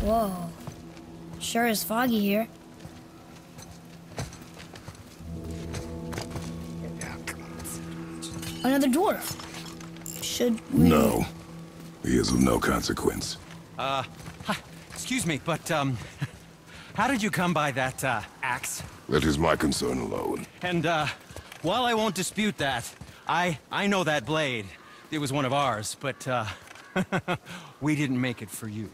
Whoa. Sure is foggy here. Another dwarf. Should we... No. He is of no consequence. Uh, hi, excuse me, but, um, how did you come by that, uh, axe? That is my concern alone. And, uh, while I won't dispute that, I, I know that blade. It was one of ours, but, uh, we didn't make it for you.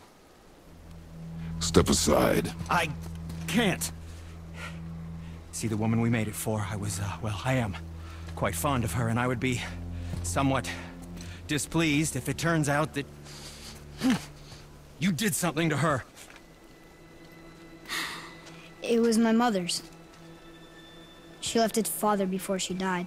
Step aside. I can't. See, the woman we made it for, I was, uh, well, I am quite fond of her, and I would be somewhat displeased if it turns out that you did something to her. It was my mother's. She left its father before she died.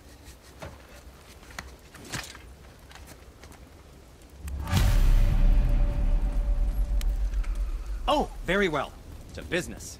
Very well. To business.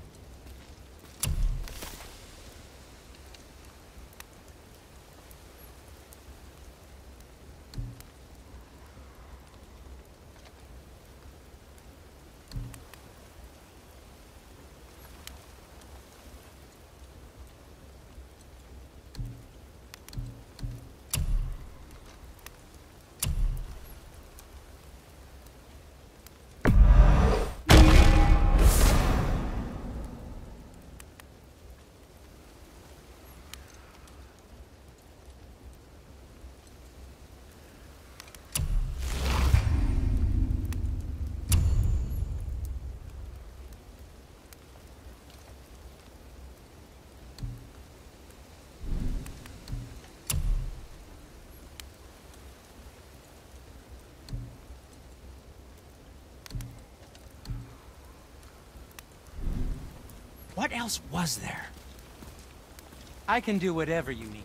What else was there? I can do whatever you need.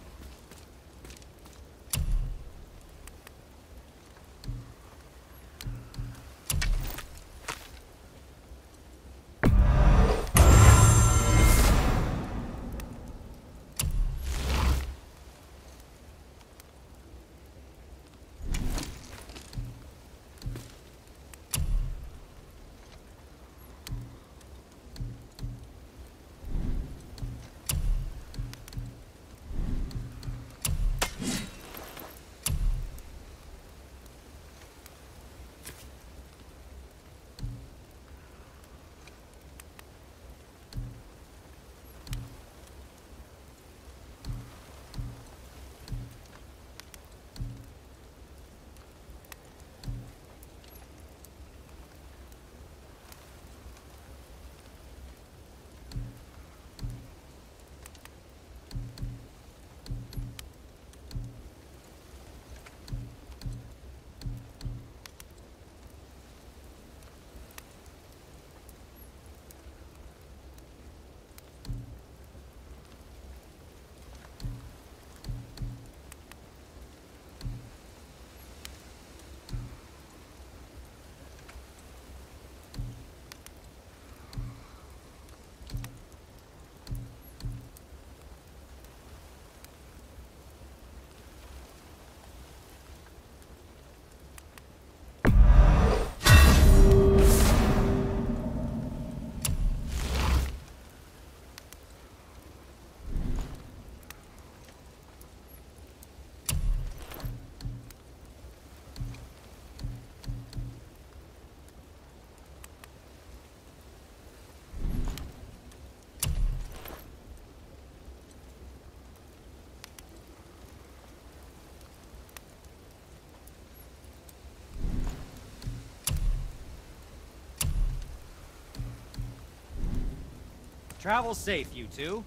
Travel safe, you two.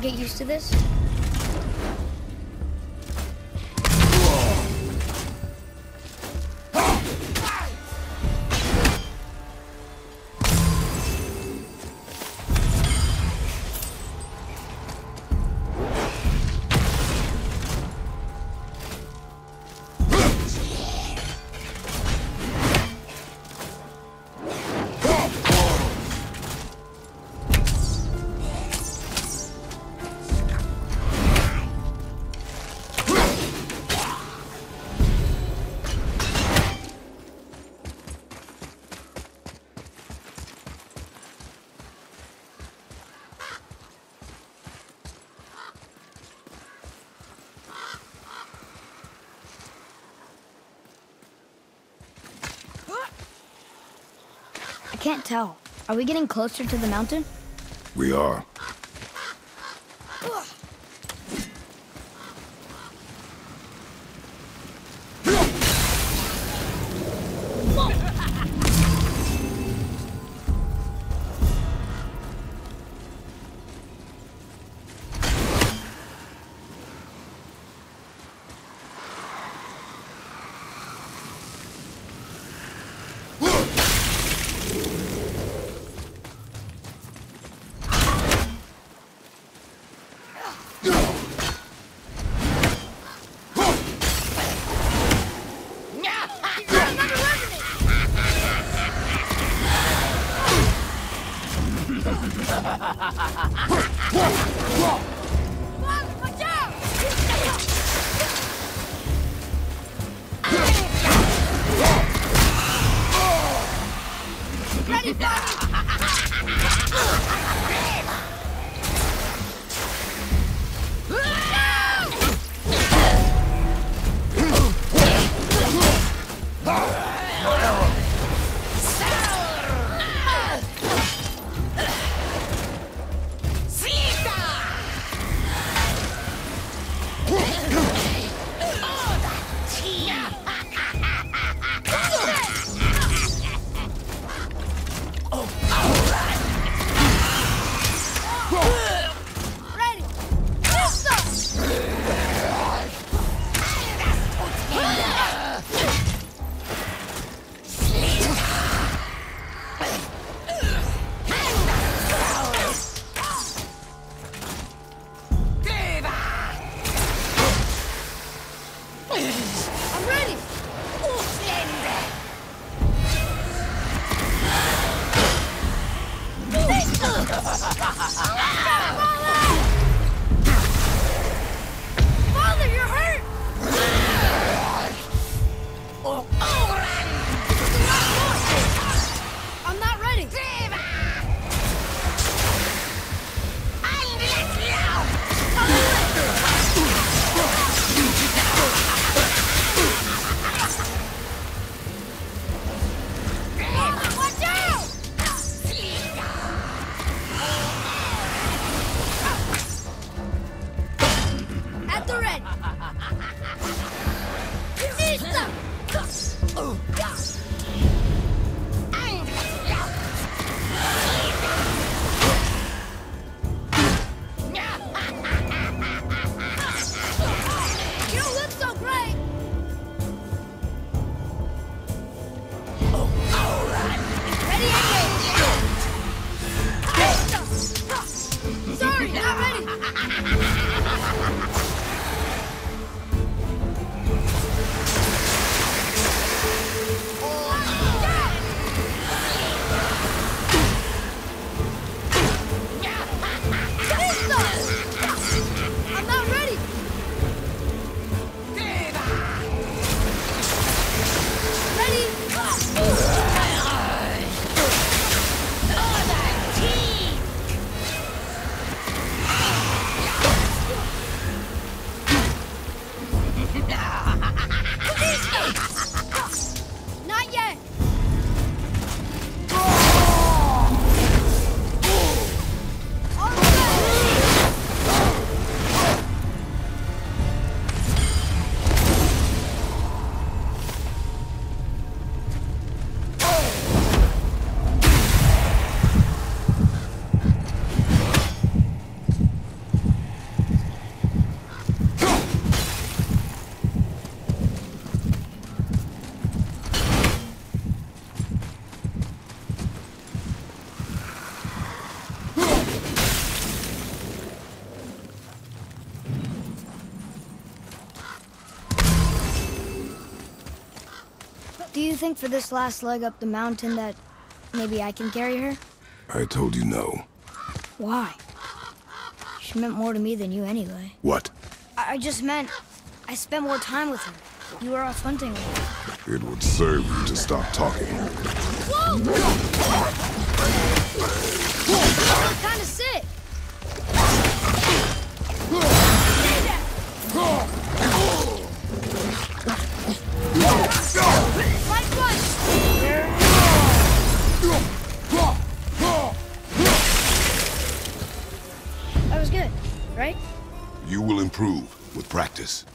Get used to this? I can't tell. Are we getting closer to the mountain? We are. Think for this last leg up the mountain that maybe I can carry her? I told you no. Why? She meant more to me than you anyway. What? I, I just meant I spent more time with her. You were off hunting her. It would serve you to stop talking. Whoa! kind of sick. Stay there! Improve with practice.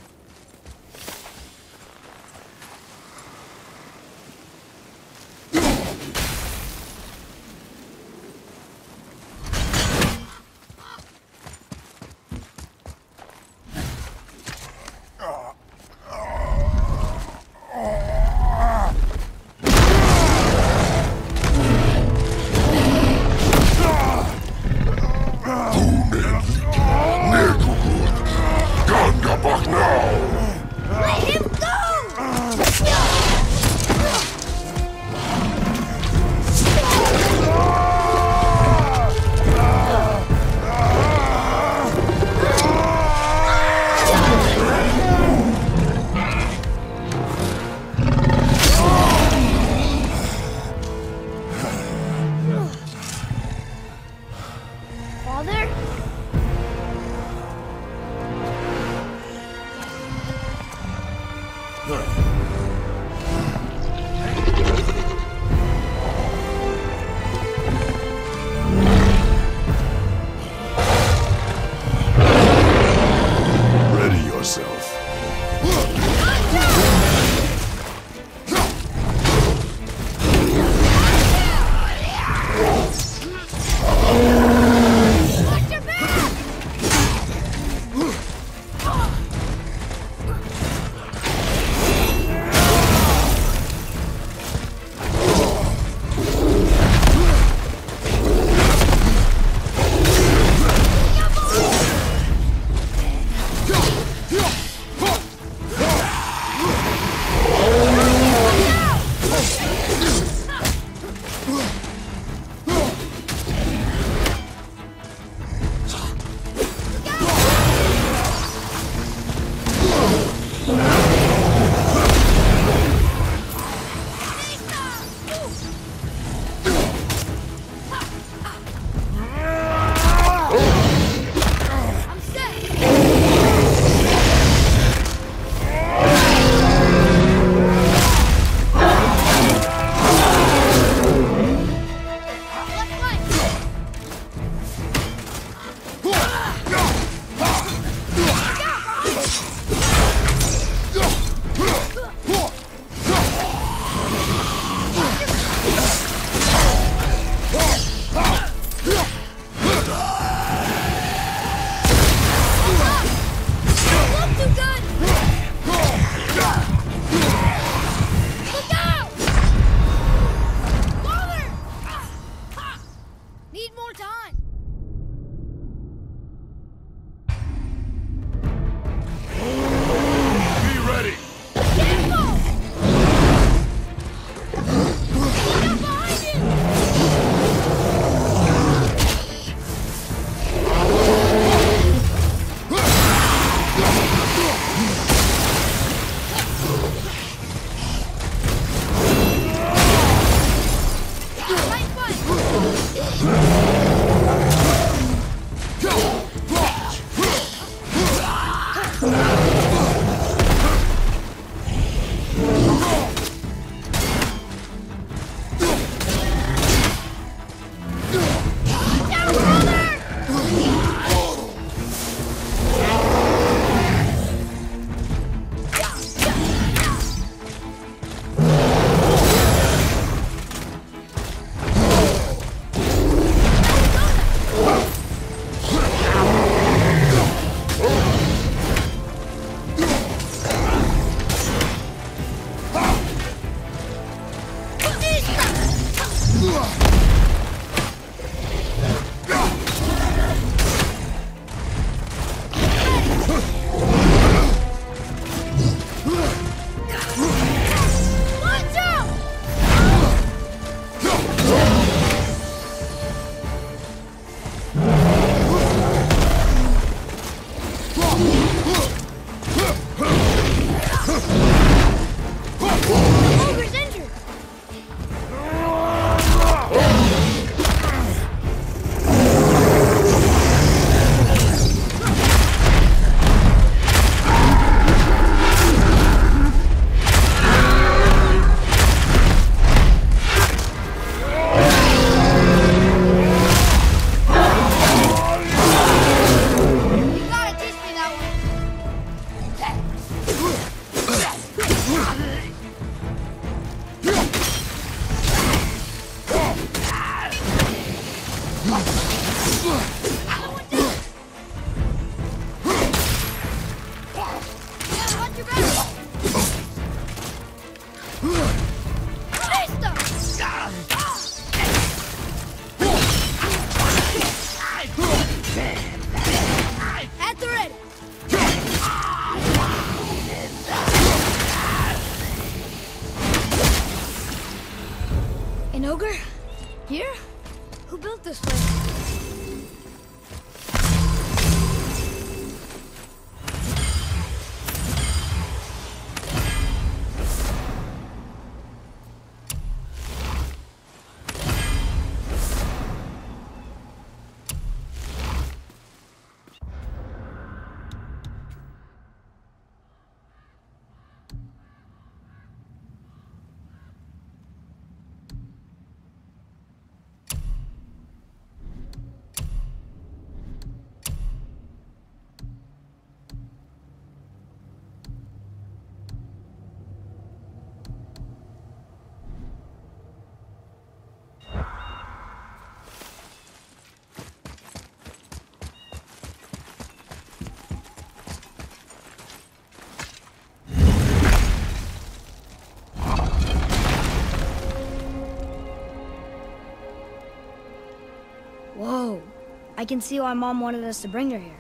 I can see why Mom wanted us to bring her here.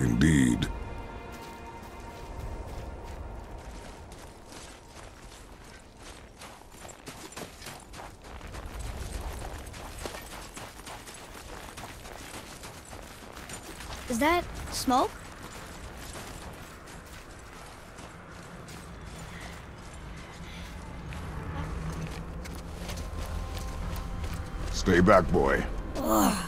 Indeed. Is that smoke? Stay back, boy. What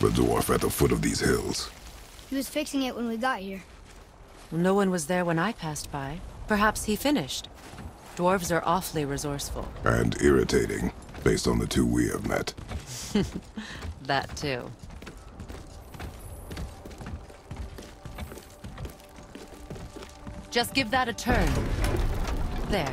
The dwarf at the foot of these hills. He was fixing it when we got here. No one was there when I passed by. Perhaps he finished. Dwarves are awfully resourceful. And irritating, based on the two we have met. That too. Just give that a turn. There.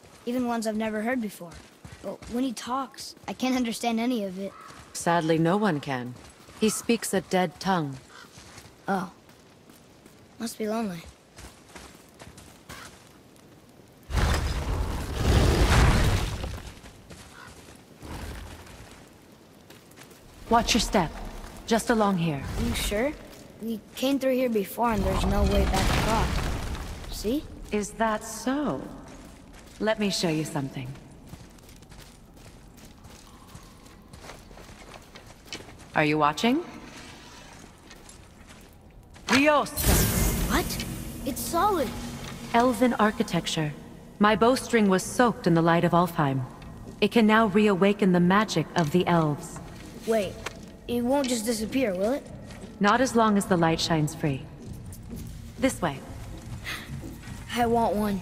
even ones I've never heard before. But when he talks, I can't understand any of it. Sadly, no one can. He speaks a dead tongue. Oh. Must be lonely. Watch your step. Just along here. Are You sure? We came through here before and there's no way back across. See? Is that so? Let me show you something. Are you watching? Riosta. What? It's solid. Elven architecture. My bowstring was soaked in the light of Alfheim. It can now reawaken the magic of the elves. Wait, it won't just disappear, will it? Not as long as the light shines free. This way. I want one.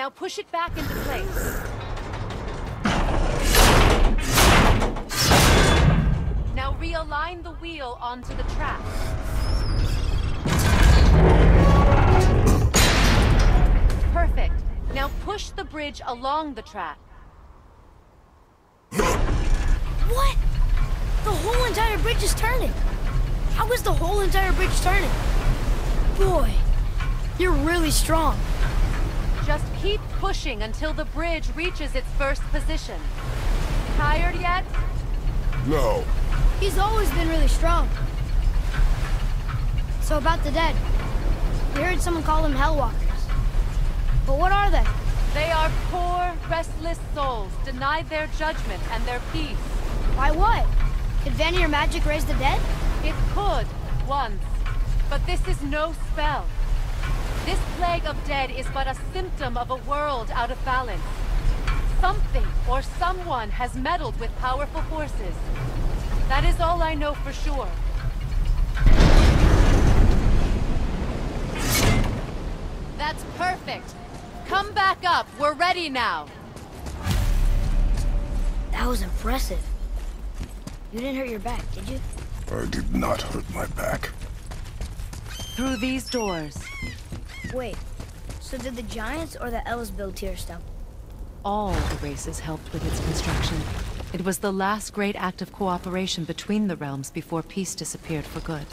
Now push it back into place. Now realign the wheel onto the track. Perfect. Now push the bridge along the track. What? The whole entire bridge is turning. How is the whole entire bridge turning? Boy, you're really strong. Just keep pushing until the bridge reaches its first position. Tired yet? No. He's always been really strong. So about the dead. We heard someone call them Hellwalkers. But what are they? They are poor, restless souls, denied their judgment and their peace. Why what? Could Vanir magic raise the dead? It could, once. But this is no spell. This plague of dead is but a symptom of a world out of balance. Something or someone has meddled with powerful forces. That is all I know for sure. That's perfect. Come back up. We're ready now. That was impressive. You didn't hurt your back, did you? I did not hurt my back. Through these doors. Wait, so did the Giants or the Elves build Tyr's Temple? All the races helped with its construction. It was the last great act of cooperation between the realms before peace disappeared for good.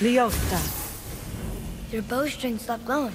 Lyosta. Your bowstring stopped glowing.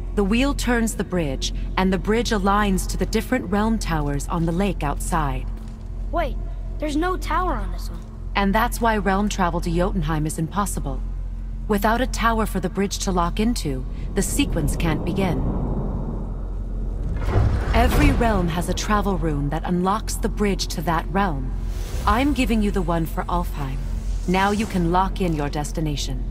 the wheel turns the bridge, and the bridge aligns to the different realm towers on the lake outside. Wait, there's no tower on this one. And that's why realm travel to Jotunheim is impossible. Without a tower for the bridge to lock into, the sequence can't begin. Every realm has a travel rune that unlocks the bridge to that realm. I'm giving you the one for Alfheim. Now you can lock in your destination.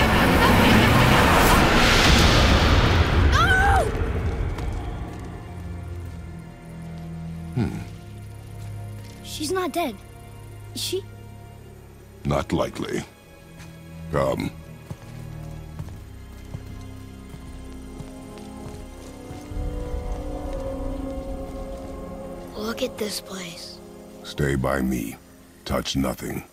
She's not dead. Is she? Not likely. Come. Look at this place. Stay by me. Touch nothing.